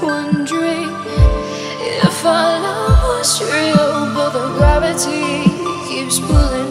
wondering if our love was real, but the gravity keeps pulling.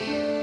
you.